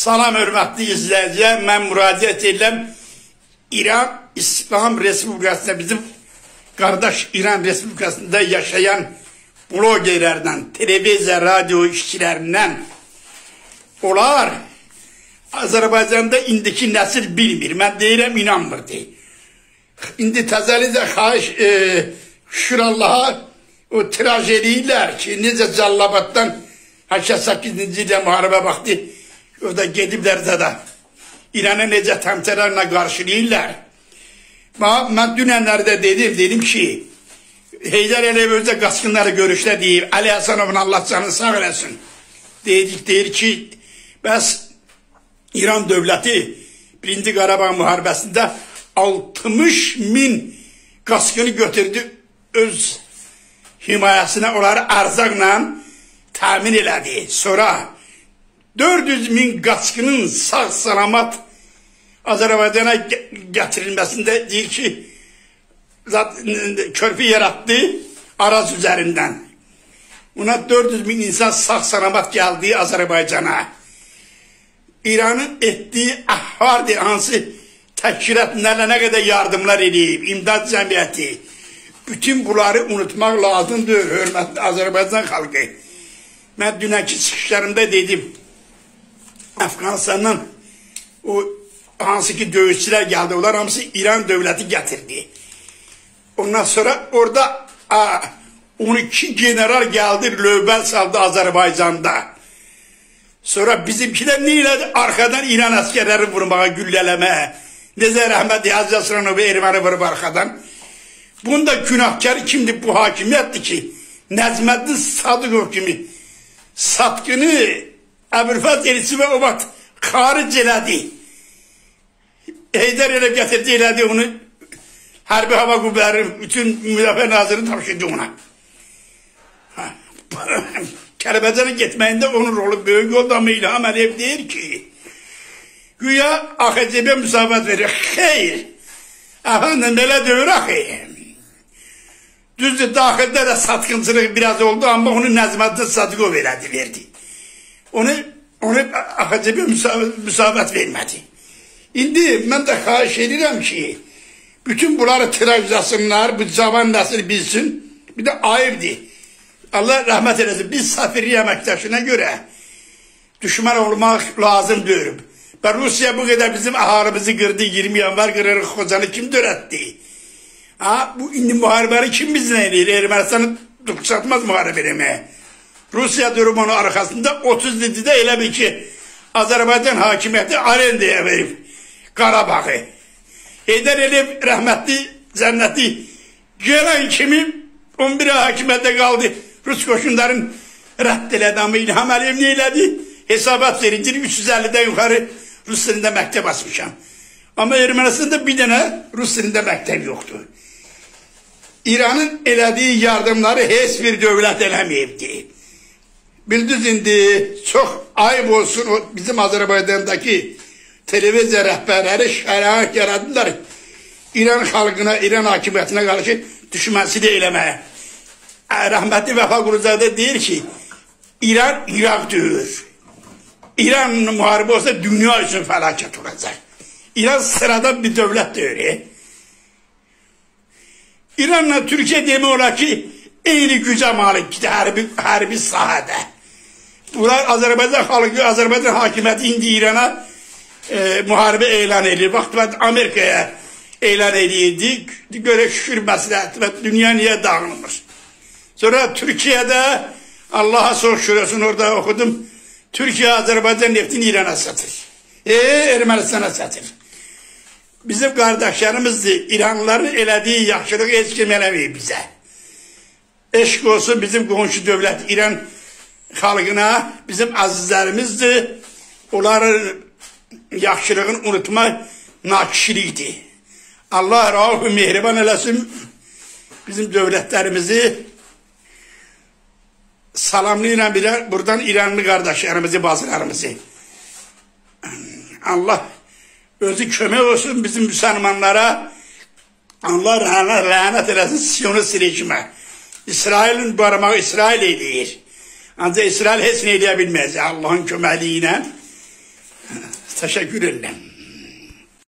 Salam hörmətli izləyicilər, mən müraciət edirəm İran İslam Respublikasında bizim qardaş İran Respublikasında yaşayan blogerlərdən, televiziya, radio işçilərindən onlar Azərbaycanda indiki nəsil bilmir. Mən deyirəm, inanmırdı. İndi təzəlicə xahiş e, şükür Allaha o tiraj eləyirlər ki, necə Cəllabaddan 88-ci ildə müharibə vaxtı orada gediblərsə də İranı necə təmtərlərlə qarşılayırlar. Mən dünənlərdə dedim, dedim ki, Heydər Əliyev özdə qaçqınları görüşdə deyir, Əli Həsənovun Allah canını sağ eləsin. Dedik, deyir ki, bəs İran dövləti birinci Qarabağ müharibəsində 60 min qaçqını götürdü öz himayəsinə, onları ərzaqla təmin elədi. Sonra 400 min qaçqının sağ salamat Azərbaycana gətirilməsində deyir ki, körpü yarattı Araz üzərindən. Buna 400 min insan sağ salamat gəldi Azərbaycana. İranın etdiyi əhvardır, hansı təşkilat nələ nə qədər yardımlar edib, imdad cəmiyyəti. Bütün bunları unutmaq lazımdır, hörmətli Azərbaycan xalqı. Mən dünənki çıxışlarımda dedim, Əfqanistandan o hansı ki döyüşçülər gəldi, onlar hamısı İran dövləti gətirdi. Ondan sonra orada a, 12 general gəldi, lövbəl saldı Azərbaycanda. Sonra bizimkilər nə elədi? Arxadan İran əskərləri vurmağa, güllələməyə. Necə rəhmət Hacı Əsranovu erməni vurub arxadan. Bunda günahkar kimdir bu hakimiyyətdir ki, Nəzməddin Sadıqov kimi satqını Əbülfəz elçi və o vaxt xaric elədi. Heydər elə gətirdi, elədi onu Hərbi Hava Qüvvələri bütün müdafiə naziri tapşırdı ona. Kəlbəcərə getməyində onun rolu böyük oldu, amma İlham Əliyev deyir ki, güya AXCB müsabət verir. Xeyr, əfəndim, belə deyir axı. Düzdür, daxildə də satqıncılıq biraz oldu, amma onu Nəzməddin Sadıqov elədi, verdi. Onu, onu AXCB müsabət vermədi. İndi mən də xahiş edirəm ki, bütün bunları tirajlasınlar, bu cavan nəsil bilsin. Bir də ayıbdır. Allah rəhmət eləsin. Biz Safirli əməkdaşına görə düşmən olmaq lazım deyirəm. Və Rusiya bu qədər bizim əhalimizi qırdı, 20 yanvar qırırıq, Xocanı kim törətdi? Ha, bu indi müharibəni kim bizlə eləyir? Ermənistanı tutuşatmaz müharibə eləməyə. Rusiya durumunun arxasında 37-də elə bir ki, Azərbaycan hakimiyyəti arendaya verib Qarabağı. Heydər Əliyev rəhmətli cənnəti gələn kimi 11 hakimiyyətdə qaldı. Rus qoşunların rədd elədi, amma İlham Əliyev nə elədi? Hesabat verincir 350-dən yuxarı Rus dilində məktəb açmışam. Amma Ermənistanda bir dənə Rus dilində məktəb yoxdur. İranın elədiyi yardımları heç bir dövlət eləməyibdir. Bildiniz indi çox ayıb olsun o bizim Azərbaycandakı televiziya rəhbərləri şərait yaradılar. İran xalqına, İran hakimiyyətinə qarşı düşməsini eləməyə. Rəhmətli Vəfa Quruzadə deyir ki, İran İraq deyir. İran müharibə olsa dünya üçün fəlakət olacaq. İran sıradan bir dövlət deyir. İranla Türkiye demək ki, eyni gücə malikdir hərbi, hərbi sahədə. Bunlar Azərbaycan xalqı, Azərbaycan hakimiyyəti indi İrana e, müharibə elan edir. Vaxt mən Amerikaya elan edirdik. Görə şükür məsləhət və dünya niyə dağılmır. Sonra Türkiyədə Allaha çox şükür orada oxudum. Türkiyə Azərbaycan neftini İrana satır. E, Ermənistana satır. Bizim qardaşlarımızdır. İranlıların elədiyi yaxşılıq heç kim eləməyib bizə. Eşq olsun bizim qonşu dövlət İran xalqına, bizim əzizlərimizdir. Onların yaxşılığını unutmaq nakişilikdir. Allah rahı mehriban eləsin bizim dövlətlərimizi salamlayla bilər buradan İranlı qardaşlarımızı, bazılarımızı. Allah özü kömək olsun bizim müsəlmanlara. Allah rəhənət eləsin Siyonist rejimə. İsrailin barmağı İsrail eləyir. Ancaq İsrail heç nə eləyə bilməz Allahın köməliyi ilə. Teşekkür ederim.